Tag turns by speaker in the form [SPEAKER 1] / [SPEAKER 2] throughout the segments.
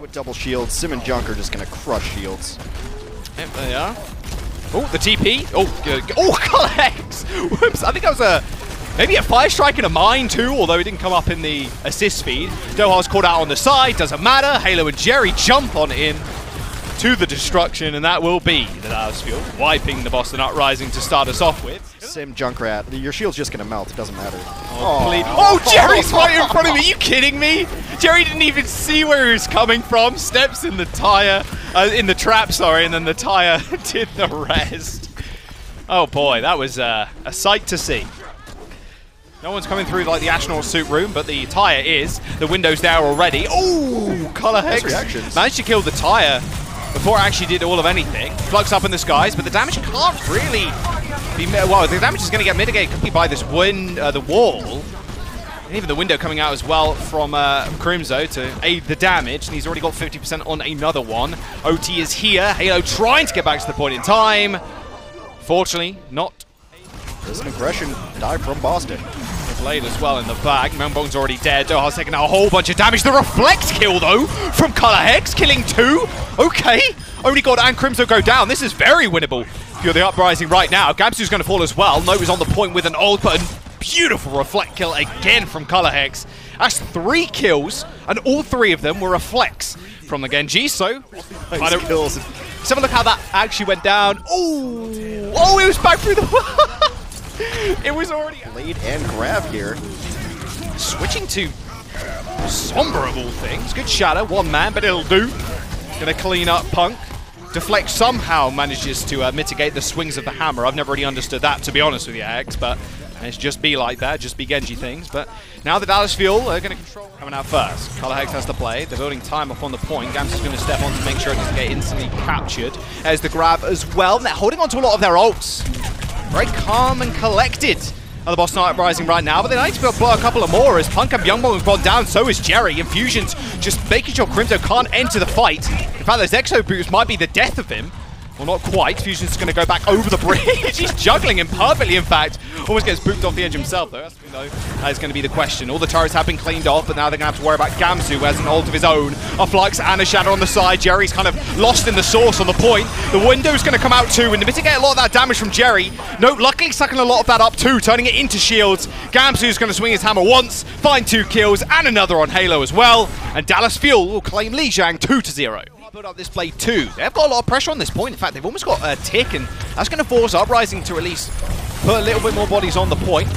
[SPEAKER 1] with double shields. Sim and Junk are just going to crush shields.
[SPEAKER 2] Yep, they are. Oh, the TP. Oh, good. Oh, Color Hex! Whoops, I think that was a... Maybe a Fire Strike and a Mine too, although it didn't come up in the assist feed. Doha's caught out on the side, doesn't matter. Halo and Jerry jump on in to the destruction, and that will be the Dallas Fuel, wiping the Boston Uprising to start us off with.
[SPEAKER 1] Sim, Junkrat, your shield's just going to melt. It doesn't matter.
[SPEAKER 2] Oh, please. oh, Jerry's right in front of me. Are you kidding me? Jerry didn't even see where he was coming from. Steps in the tire, uh, in the trap, sorry, and then the tire did the rest. Oh boy, that was uh, a sight to see. No one's coming through like the astronaut suit room, but the tire is. The window's there already. Oh, Color Hex managed to kill the tire before it actually did all of anything. Flux up in the skies, but the damage can't really be... Well, the damage is going to get mitigated by this wind, uh, the wall. And even the window coming out as well from uh, Crimzo to aid the damage, and he's already got 50% on another one. OT is here. Halo trying to get back to the point in time. Fortunately, not
[SPEAKER 1] This aggression died from Boston.
[SPEAKER 2] Blade as well in the back. Myungbong's already dead. Doha's taking out a whole bunch of damage. The reflect kill, though, from Color Hex, killing two. Okay. Onigod and Crimzo go down. This is very winnable you're the Uprising right now. Gamsu's going to fall as well. Nova's on the point with an ult, but a beautiful reflect kill again from Color Hex. That's three kills, and all three of them were reflects from the Genji. So, I don't,
[SPEAKER 1] kills.
[SPEAKER 2] Let's have a look how that actually went down. Oh, oh, it was back through the... it was already...
[SPEAKER 1] Blade and grab here.
[SPEAKER 2] Switching to Somber of all things. Good shadow, one man, but it'll do. Gonna clean up Punk. Deflect somehow manages to uh, mitigate the swings of the hammer. I've never really understood that, to be honest with you, X, but it's just be like that, just be Genji things. But now the Dallas Fuel are going to control coming out first. Color Hex has to play. They're building time up on the point. Gams is going to step on to make sure it doesn't get instantly captured. As the grab as well. They're holding on to a lot of their ults. Very calm and collected the Boston rising right now, but they need to blow a couple of more as Punk and Youngboy have gone down, so is Jerry. Infusion's just making sure Crimzo can't enter the fight. In fact, those Exo Boots might be the death of him. Well, not quite. Fusion's going to go back over the bridge. He's juggling him perfectly, in fact. Almost gets booped off the edge himself, though. That's, you know, that is going to be the question. All the turrets have been cleaned off, but now they're going to have to worry about Gamsu, who has an ult of his own. A Flux and a Shadow on the side. Jerry's kind of lost in the source on the point. The window's going to come out too, and to mitigate a lot of that damage from Jerry. No, luckily sucking a lot of that up too, turning it into shields. Gamsu's going to swing his hammer once, find two kills, and another on Halo as well. And Dallas Fuel will claim Lijiang 2 to 0 build up this play too. They've got a lot of pressure on this point. In fact, they've almost got a tick, and that's going to force Uprising to at least put a little bit more bodies on the point.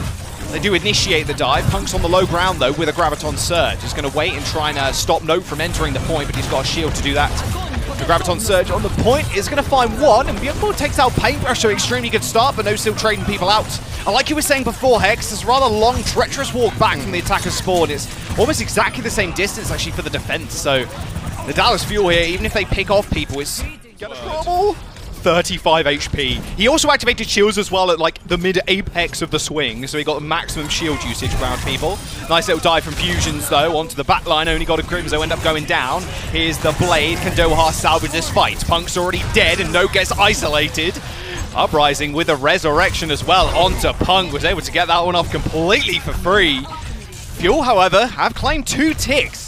[SPEAKER 2] They do initiate the dive. Punk's on the low ground, though, with a Graviton Surge. He's going to wait and try and uh, stop Note from entering the point, but he's got a shield to do that. The Graviton Surge on the point is going to find one, and Bjornborg takes out Paintbrush, so extremely good start, but no still trading people out. And like you were saying before, Hex, this rather long, treacherous walk back from the attacker's spawn. It's almost exactly the same distance, actually, for the defense, so the Dallas Fuel here, even if they pick off people, it's gonna trouble. 35 HP. He also activated shields as well at like the mid-apex of the swing, so he got maximum shield usage around people. Nice little dive from Fusions though, onto the back line, only got a Crimzo end up going down. Here's the Blade, can Doha salvage this fight? Punk's already dead and No gets isolated. Uprising with a resurrection as well onto Punk, was able to get that one off completely for free. Fuel, however, have claimed two ticks.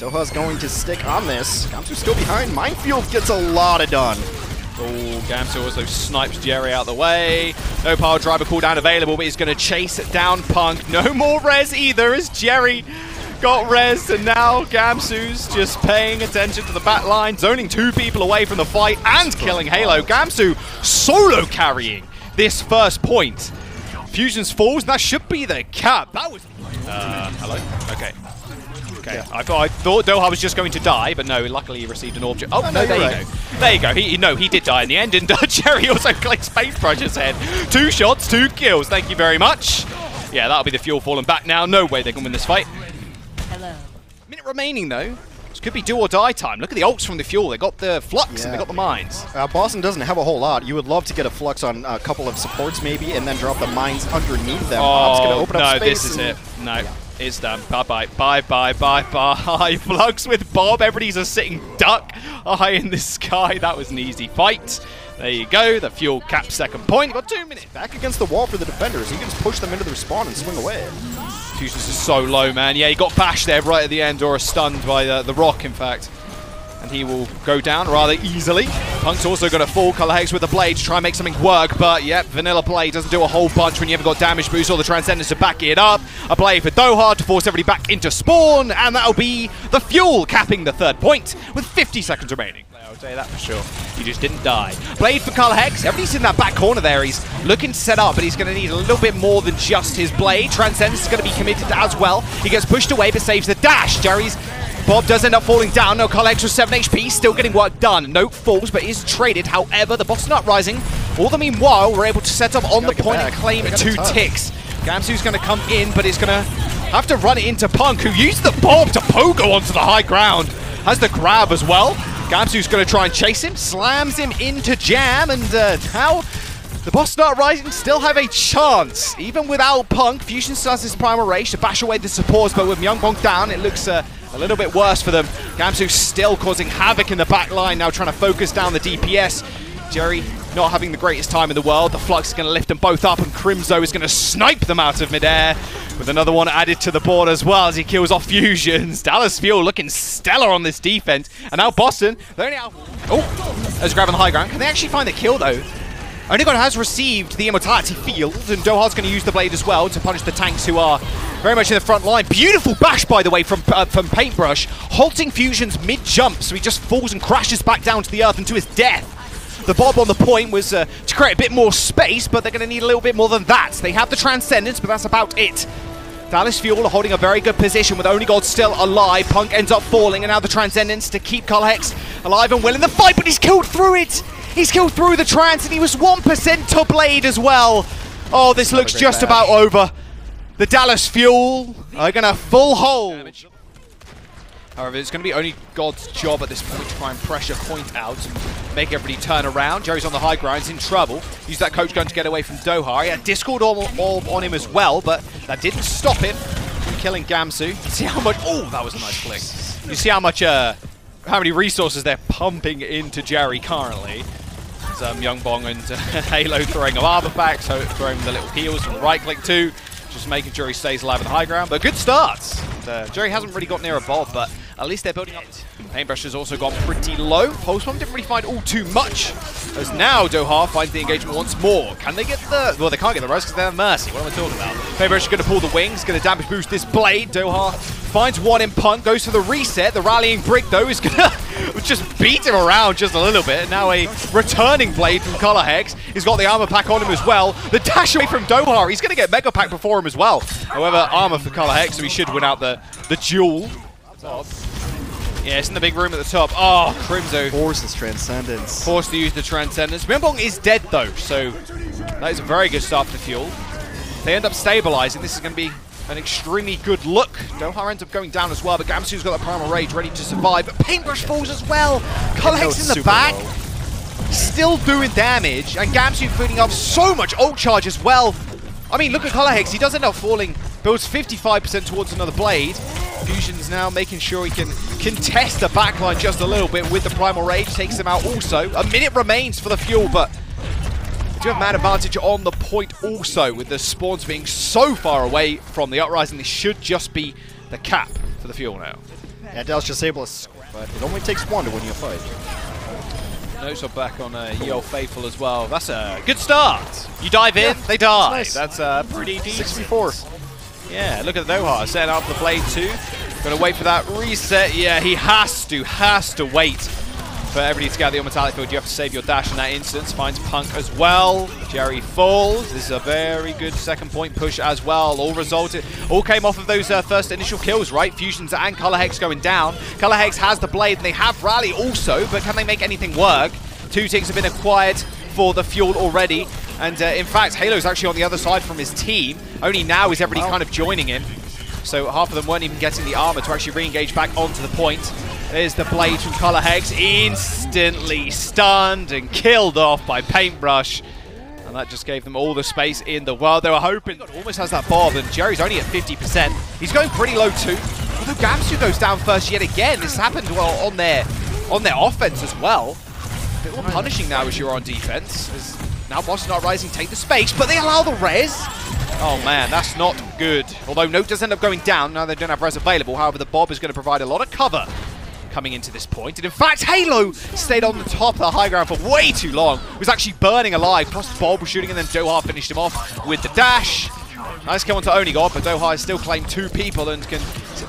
[SPEAKER 1] Doha's going to stick on this. Gamsu's still behind. Minefield gets a lot of done.
[SPEAKER 2] Oh, Gamsu also snipes Jerry out the way. No power driver cooldown available, but he's going to chase down Punk. No more res either as Jerry got res, and now Gamsu's just paying attention to the back line, zoning two people away from the fight and killing Halo. Gamsu solo carrying this first point. Fusions falls, and that should be the cap. That was... Uh, hello? Okay. Okay, yeah. I, thought, I thought Doha was just going to die, but no, luckily he received an object. Oh, oh no, no there you right. go. There you go. He, no, he did die in the end, and uh, Jerry also clicks Paintbrush's head. Two shots, two kills. Thank you very much. Yeah, that'll be the fuel falling back now. No way they can win this fight. Hello. Minute remaining, though. This could be do or die time. Look at the ults from the fuel. They got the flux yeah. and they got the mines.
[SPEAKER 1] Uh, Boston doesn't have a whole lot. You would love to get a flux on a couple of supports maybe, and then drop the mines underneath them.
[SPEAKER 2] Oh, no, this is it. No. Yeah. It's done. Bye-bye. Bye-bye. Bye-bye. Flux with Bob. Everybody's a sitting duck high in the sky. That was an easy fight. There you go. The fuel cap second point. Got two minutes.
[SPEAKER 1] Back against the wall for the defenders. He can just push them into the spawn and swing away.
[SPEAKER 2] Fusions is so low, man. Yeah, he got bashed there right at the end or stunned by the, the rock, in fact. And he will go down rather easily. Punk's also going to fall. Color Hex with the blade to try and make something work, but yep, Vanilla Blade doesn't do a whole bunch when you haven't got damage boost or the Transcendence to back it up. A blade for Doha to force everybody back into spawn, and that'll be the fuel capping the third point with 50 seconds remaining. I'll tell you that for sure. He just didn't die. Blade for Color Hex. Everybody's in that back corner there. He's looking to set up, but he's going to need a little bit more than just his blade. Transcendence is going to be committed as well. He gets pushed away, but saves the dash. Jerry's Bob does end up falling down. No, Hex with 7 HP, still getting work done. No falls, but is traded. However, the Boston Uprising, all the meanwhile, we're able to set up on the point
[SPEAKER 1] back.
[SPEAKER 2] and claim two
[SPEAKER 1] touch.
[SPEAKER 2] ticks. Gamsu's going to come in, but he's going to have to run it into Punk, who used the bomb to pogo onto the high ground. Has the grab as well. Gamsu's going to try and chase him, slams him into jam, and uh, now the Boston Uprising still have a chance. Even without Punk, Fusion starts his primal rage to bash away the supports, but with Myungbong down, it looks uh, a little bit worse for them. Gamsu still causing havoc in the back line, now trying to focus down the DPS. Jerry not having the greatest time in the world. The Flux is going to lift them both up, and Crimzo is going to snipe them out of midair with another one added to the board as well as he kills off Fusions. Dallas Fuel looking stellar on this defense. And now Boston, they're only out. Oh, there's grabbing the high ground. Can they actually find the kill though? Onigod has received the Immortality Field, and Doha's going to use the blade as well to punish the tanks who are very much in the front line. Beautiful bash, by the way, from uh, from Paintbrush, halting Fusion's mid-jump, so he just falls and crashes back down to the earth and to his death. The bob on the point was uh, to create a bit more space, but they're going to need a little bit more than that. They have the Transcendence, but that's about it. Dallas Fuel are holding a very good position with Onigod still alive. Punk ends up falling, and now the Transcendence to keep Color Hex alive and well in the fight, but he's killed through it! He's killed through the Trans, and he was 1% to Blade as well. Oh, this looks just about over. The Dallas Fuel are going to full hold. However, it's going to be only God's job at this point to try and pressure point out and make everybody turn around. Jerry's on the high ground, he's in trouble. Use that coach gun to get away from Doha. He had Discord orb, orb on him as well, but that didn't stop him from killing Gamsu. You see how much... Oh, that was a nice flick. You see how much... Uh, how many resources they're pumping into Jerry currently. There's um, Myungbong and uh, Halo throwing a armor back, so throwing the little heals from right click too. Just making sure he stays alive on the high ground. But good starts. Uh, Jerry hasn't really got near a Bob, but at least they're building up. Paintbrush has also gone pretty low. Postbomb didn't really find all too much. As now Doha finds the engagement once more. Can they get the... Well, they can't get the rest because they have Mercy. What am I talking about? Paintbrush is going to pull the wings, going to damage boost this blade. Doha finds one in punt, goes for the reset. The rallying brick, though, is going to just beat him around just a little bit. Now a returning blade from Color Hex. He's got the armor pack on him as well. The dash away from Doha. He's going to get Mega Pack before him as well. However, armor for Color Hex, so he should win out the, the duel. Yeah, it's in the big room at the top. Oh, Crimzo
[SPEAKER 1] Forces Transcendence.
[SPEAKER 2] forced to use the Transcendence. Myungbong is dead though, so that is a very good start for Fuel. They end up stabilizing, this is going to be an extremely good look. Doha ends up going down as well, but Gamsu's got the Primal Rage ready to survive. But Paintbrush falls as well. Color Hex in the back,
[SPEAKER 1] low.
[SPEAKER 2] still doing damage, and Gamsu feeding off so much ult charge as well. I mean, look at Color Hex. He does end up falling, builds 55% towards another blade. Fusion's now making sure he can contest the backline just a little bit with the Primal Rage. Takes him out also. A minute remains for the Fuel, but they do have man advantage on the point also with the spawns being so far away from the Uprising. This should just be the cap for the Fuel now.
[SPEAKER 1] Yeah, Dallas just able to... But it only takes one to win your fight.
[SPEAKER 2] Notes are back on uh, Yale Faithful as well. That's a good start. You dive in, they die.
[SPEAKER 1] nice.
[SPEAKER 2] That's uh, pretty decent.
[SPEAKER 1] 64.
[SPEAKER 2] Yeah, look at the Doha setting up the blade too. Gonna wait for that reset. Yeah, he has to, has to wait for everybody to get out the Immortality Field. You have to save your dash in that instance. Finds Punk as well. Jerry falls. This is a very good second point push as well. All resulted, all came off of those uh, first initial kills, right? Fusions and Color Hex going down. Color Hex has the blade and they have Rally also, but can they make anything work? Two ticks have been acquired for the fuel already. And uh, in fact, Halo's actually on the other side from his team. Only now is everybody kind of joining him. So half of them weren't even getting the armor to actually re-engage back onto the point. There's the blade from Color Hex, instantly stunned and killed off by Paintbrush. And that just gave them all the space in the world. They were hoping. Almost has that bob, and Jerry's only at 50%. He's going pretty low too. Although Gamsu goes down first yet again. This happened well on their on their offense as well. A bit more punishing now as you're on defense. As now not rising. take the space, but they allow the res. Oh man, that's not good. Although Note does end up going down, now they don't have res available. However, the Bob is going to provide a lot of cover coming into this point. And in fact, Halo stayed on the top of the high ground for way too long. Was actually burning alive. Plus Bob was shooting and then Doha finished him off with the dash. Nice kill onto Onigod, but Doha has still claimed two people and can,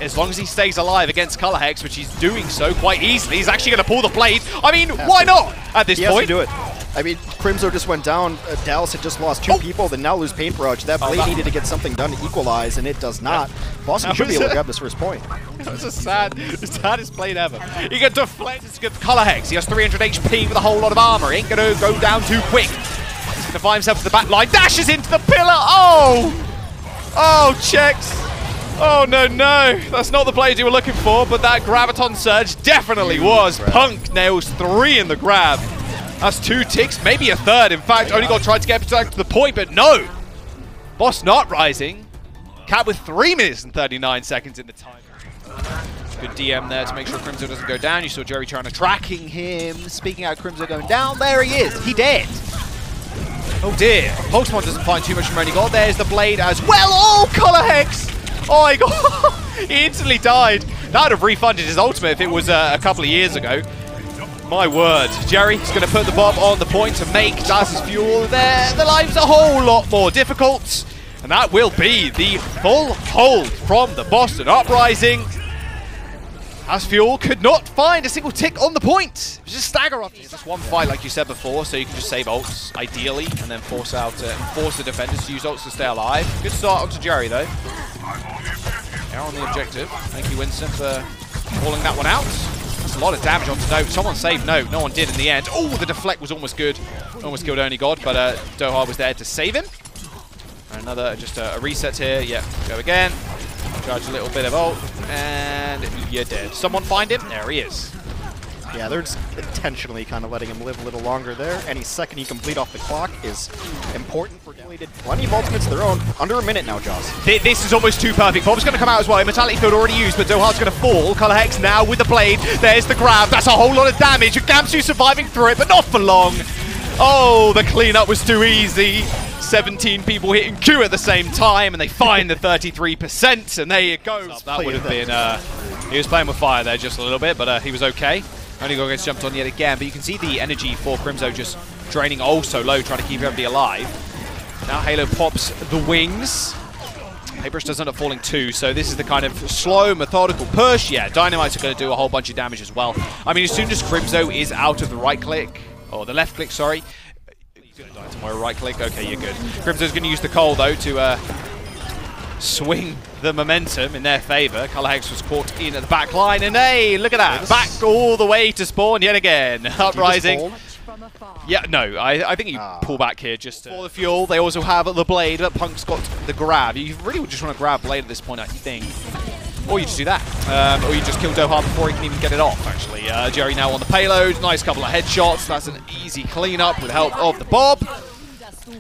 [SPEAKER 2] as long as he stays alive against Color Hex, which he's doing so quite easily, he's actually going to pull the blade. I mean, why not at this
[SPEAKER 1] He
[SPEAKER 2] point?
[SPEAKER 1] has to do it. I mean, Crimzo just went down. Uh, Dallas had just lost two
[SPEAKER 2] Oh.
[SPEAKER 1] people, then now lose Paintbrush. That
[SPEAKER 2] Oh,
[SPEAKER 1] blade
[SPEAKER 2] that-
[SPEAKER 1] needed to get something done to equalize, and it does not. Boston should be able to grab this first point.
[SPEAKER 2] That was a sad, the saddest blade ever. He got deflected with Color Hex. He has 300 HP with a whole lot of armor. He ain't gonna go down too quick. He's gonna find himself to the back line. Dashes into the pillar. Oh! Oh, checks. Oh, no, no. That's not the blade you were looking for, but that Graviton Surge definitely was.
[SPEAKER 1] grab.
[SPEAKER 2] Punk nails three in the grab. That's two ticks, maybe a third. In fact, Onigod tried to get back to the point, but no. Boss not rising. Cat with 3 minutes and 39 seconds in the time. Good DM there to make sure Crimzo doesn't go down. You saw Jerry trying to tracking him. Speaking out Crimzo going down. There he is. He dead. Oh dear. Pokemon doesn't find too much from God. There's the blade as well. Oh, Color Hex. Oh my god. he instantly died. That would have refunded his ultimate if it was uh, a couple of years ago. My word. Jerry's going to put the bomb on the point to make Dallas Fuel their, their lives a whole lot more difficult. And that will be the full hold from the Boston Uprising. As Fuel could not find a single tick on the point. It was just stagger off. It's just one fight, like you said before, so you can just save ults, ideally, and then force out uh, force the defenders to use ults to stay alive. Good start onto Jerry, though. Now on the objective. Thank you, Winston, for calling that one out. That's a lot of damage onto Note. Someone saved Note. No one did in the end. Oh, the deflect was almost good. Almost killed Onigod, but uh, Doha was there to save him. Another, just a, a reset here. Yeah, go again. Charge a little bit of ult, and you're dead. Someone find him. There he is.
[SPEAKER 1] Yeah, they're just intentionally kind of letting him live a little longer there. Any second you complete off the clock is important for did plenty of ultimates of their own. Under a minute now, Jaws.
[SPEAKER 2] Th- This is almost too perfect. Bob's going to come out as well. Immortality Field already used, but Doha's going to fall. Color Hex now with the blade. There's the grab. That's a whole lot of damage. Gamsu surviving through it, but not for long. Oh, the cleanup was too easy. 17 people hitting Q at the same time, and they find the 33%, and there you go. That would have been, uh, he was playing with fire there just a little bit, but uh, he was okay. Onigod gets jumped on yet again, but you can see the energy for Crimzo just draining oh so low, trying to keep everybody alive. Now Halo pops the wings. Paintbrush does end up falling too, so this is the kind of slow, methodical push. Yeah, Dynamites are going to do a whole bunch of damage as well. I mean, as soon as Crimzo is out of the right click, or the left click, sorry, to die tomorrow. Right click, okay, you're good. Crimzo's going to use the coal though to uh, swing the momentum in their favour. Color Hex was caught in at the back line, and hey, look at that, back all the way to spawn yet again. Uprising.
[SPEAKER 1] fold?
[SPEAKER 3] From afar.
[SPEAKER 2] Yeah, no, I, I think you
[SPEAKER 1] Ah.
[SPEAKER 2] pull back here just to- for the fuel. They also have the blade, but Punk's got the grab. You really would just want to grab blade at this point, I think. Or you just do that. Um, or you just kill Doha before he can even get it off, actually. Uh, Jerry now on the payload. Nice couple of headshots. That's an easy cleanup with the help of the Bob.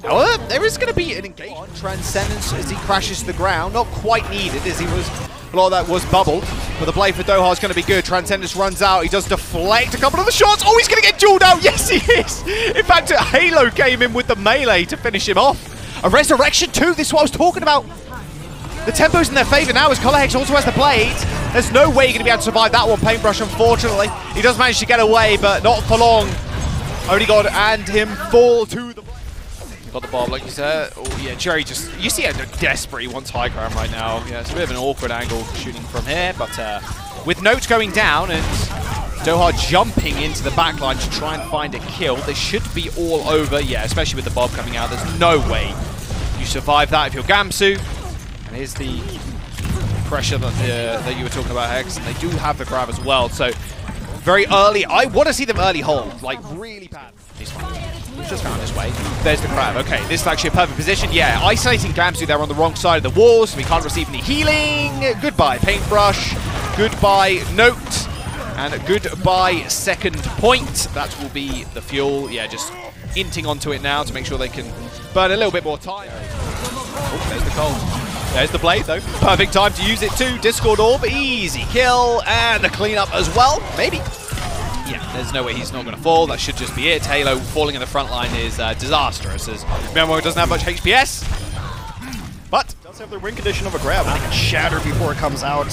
[SPEAKER 2] However, there is going to be an engagement. Transcendence as he crashes to the ground. Not quite needed as he was. A lot of that was bubbled. But the play for Doha is going to be good. Transcendence runs out. He does deflect a couple of the shots. Oh, he's going to get dueled out. Yes, he is. In fact, Halo came in with the melee to finish him off. A resurrection too. This is what I was talking about. The tempo's in their favour now as Color also has the blade. There's no way you're going to be able to survive that one, Paintbrush, unfortunately. He does manage to get away, but not for long. Onigod and him fall to the Got the bob, like you said. Oh, yeah, Jerry just... You see how desperate he wants high ground right now. Yeah, it's a bit of an awkward angle shooting from here, but uh, with Note going down and Doha jumping into the backline to try and find a kill, This should be all over. Yeah, especially with the bob coming out. There's no way you survive that if you're Gamsu. And here's the pressure that, uh, that you were talking about, Hex. And they do have the grab as well, so very early. I want to see them early hold, like really bad. He's just found his way. There's the grab. Okay, this is actually a perfect position. Yeah, isolating Gamsu there on the wrong side of the wall, so we can't receive any healing. Goodbye, Paintbrush. Goodbye, Note. And goodbye, second point. That will be the fuel. Yeah, just inting onto it now to make sure they can burn a little bit more time. Oh, there's the cold. There's the blade, though. Perfect time to use it too. Discord Orb, easy kill, and the cleanup as well. Maybe. Yeah, there's no way he's not going to fall. That should just be it. Halo falling in the front line is uh, disastrous, as Memoir doesn't have much HPS. But
[SPEAKER 1] Does have the win condition of a grab. I think can shatter before it comes out.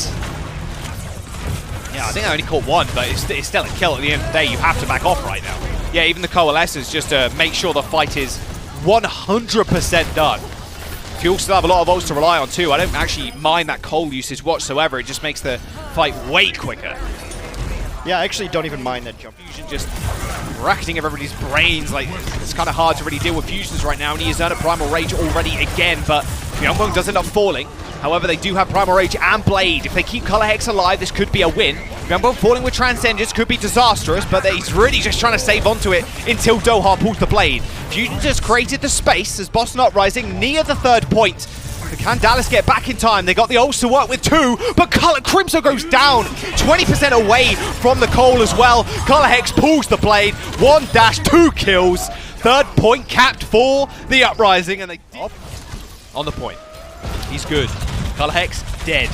[SPEAKER 2] Yeah, I think I only caught one, but it's, it's still a kill at the end of the day. You have to back off right now. Yeah, even the coalescence just to make sure the fight is 100% done. Fuel still have a lot of ults to rely on too. I don't actually mind that coal usage whatsoever. It just makes the fight way quicker.
[SPEAKER 1] Yeah, I actually don't even mind that jump.
[SPEAKER 2] Fusion just racketing everybody's brains. Like, it's kind of hard to really deal with Fusions right now, and he has earned a Primal Rage already again, but Myungbong does end up falling. However, they do have Primal Rage and Blade. If they keep Color Hex alive, this could be a win. Myungbong falling with Transcendence could be disastrous, but he's really just trying to save onto it until Doha pulls the Blade. Fusion just created the space as Boss Not Rising near the third point. Can Dallas get back in time? They got the ults to work with two, but Color Crimson goes down 20% away from the Cole as well. Color Hex pulls the blade, one dash, two kills. Third point capped for the Uprising, and they on the point. He's good. Color Hex dead.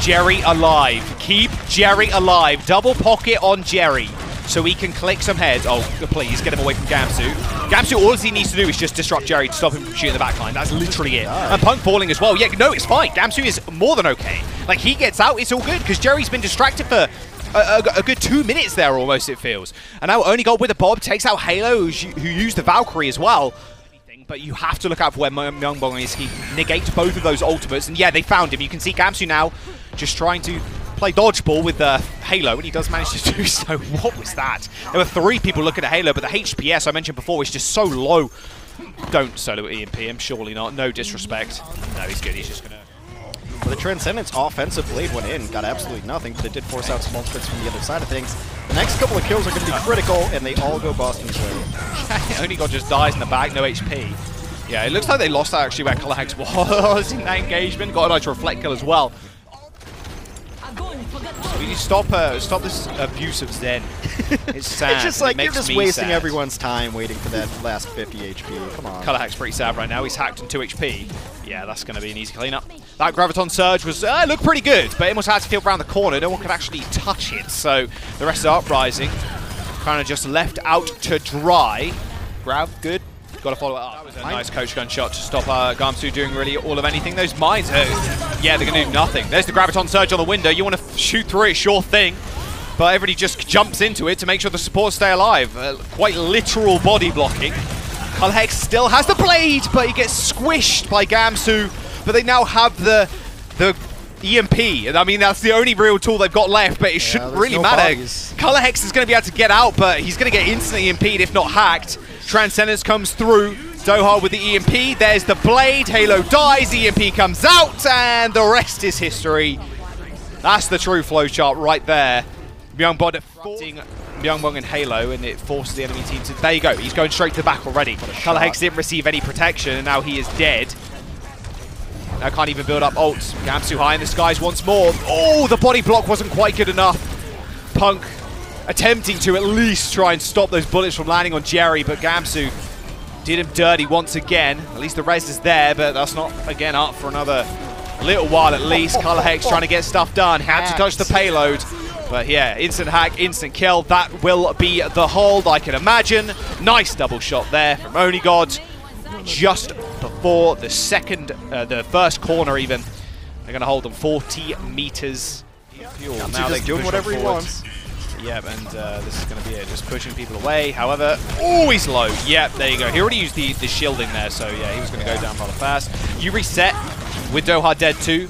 [SPEAKER 2] Jerry alive. Keep Jerry alive. Double pocket on Jerry so he can click some heads. Oh, please, get him away from Gamsu. Gamsu, all he needs to do is just disrupt Jerry to stop him from shooting the backline. That's literally it. And Punk falling as well. Yeah, no, it's fine. Gamsu is more than okay. Like, he gets out, it's all good, because Jerry's been distracted for a, a, a, good two minutes there almost, it feels. And now Onigod with a Bob, takes out Halo, who used the Valkyrie as well but you have to look out for where Myungbong is. He negates both of those ultimates, and yeah, they found him. You can see Gamsu now just trying to play dodgeball with uh, Halo, and he does manage to do so. What was that? There were three people looking at Halo, but the HPS I mentioned before is just so low. Don't solo EMP him, surely not. No disrespect. No, he's good. He's just going to...
[SPEAKER 1] Well, the Transcendence offensive blade went in, got absolutely nothing, but it did force out some ultimates from the other side of things. The next couple of kills are going to be critical, and they all go Boston's way.
[SPEAKER 2] Onigod just dies in the back, no HP. Yeah, it looks like they lost that actually where Color was in that engagement. Got a nice reflect kill as well. We need to stop uh, stop this abuse of Zen. It's sad.
[SPEAKER 1] it's just like
[SPEAKER 2] it
[SPEAKER 1] you're just wasting
[SPEAKER 2] sad.
[SPEAKER 1] everyone's time waiting for that last 50 HP. Come on.
[SPEAKER 2] Color Hack's pretty sad right now. He's hacked on 2 HP. Yeah, that's going to be an easy cleanup. That Graviton Surge was uh, looked pretty good, but it almost had to feel around the corner. No one could actually touch it, so the rest of Uprising kind of just left out to dry. Grav, good. Got to follow it up. That was a nice coach gun shot to stop uh, Gamsu doing really all of anything. Those mines, uh, yeah, they're going to do nothing. There's the Graviton Surge on the window. You want to shoot through it, sure thing. But everybody just jumps into it to make sure the supports stay alive. Uh, quite literal body blocking. Color Hex still has the blade, but he gets squished by Gamsu. But they now have the the EMP. And I mean, that's the only real tool they've got left, but it yeah, shouldn't really no matter. Color Hex is going to be able to get out, but he's going to get instantly EMP'd if not hacked. Transcendence comes through. Doha with the EMP. There's the blade. Halo dies. EMP comes out, and the rest is history. That's the true flowchart right there. Myungbong fighting Myungbong and Halo, and it forces the enemy team to... There you go. He's going straight to the back already. Color Hex didn't receive any protection, and now he is dead. Now can't even build up ults. Gamsu high in the skies once more. Oh, the body block wasn't quite good enough. Punk attempting to at least try and stop those bullets from landing on Jerry, but Gamsu did him dirty once again. At least the res is there, but that's not, again, up for another little while at least. Color Hex trying to get stuff done. Had to touch the payload. But yeah, instant hack, instant kill. That will be the hold, I can imagine. Nice double shot there from Onigod. Just before the second, uh, the first corner even. They're going to hold them 40 meters.
[SPEAKER 1] Fuel. Now they're doing whatever he wants.
[SPEAKER 2] Yep, and uh, this is going to be it, just pushing people away. However, always low. Yep, there you go. He already used the, the shielding there, so yeah, he was going to go down rather fast. You reset with Doha dead too.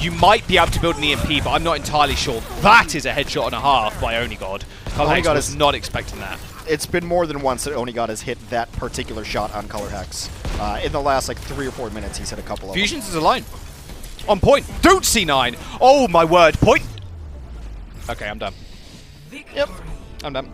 [SPEAKER 2] You might be able to build an EMP, but I'm not entirely sure. That is a headshot and a half by Onigod. Onigod is not expecting that.
[SPEAKER 1] It's been more than once that Onigod has hit that particular shot on Color Hex. Uh, in the last like three or four minutes, he's hit a couple of
[SPEAKER 2] Fusions them. is alone. On point. Don't see nine. Oh my word. Point. Okay, I'm done.
[SPEAKER 1] Yep.
[SPEAKER 2] I'm done.